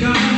God.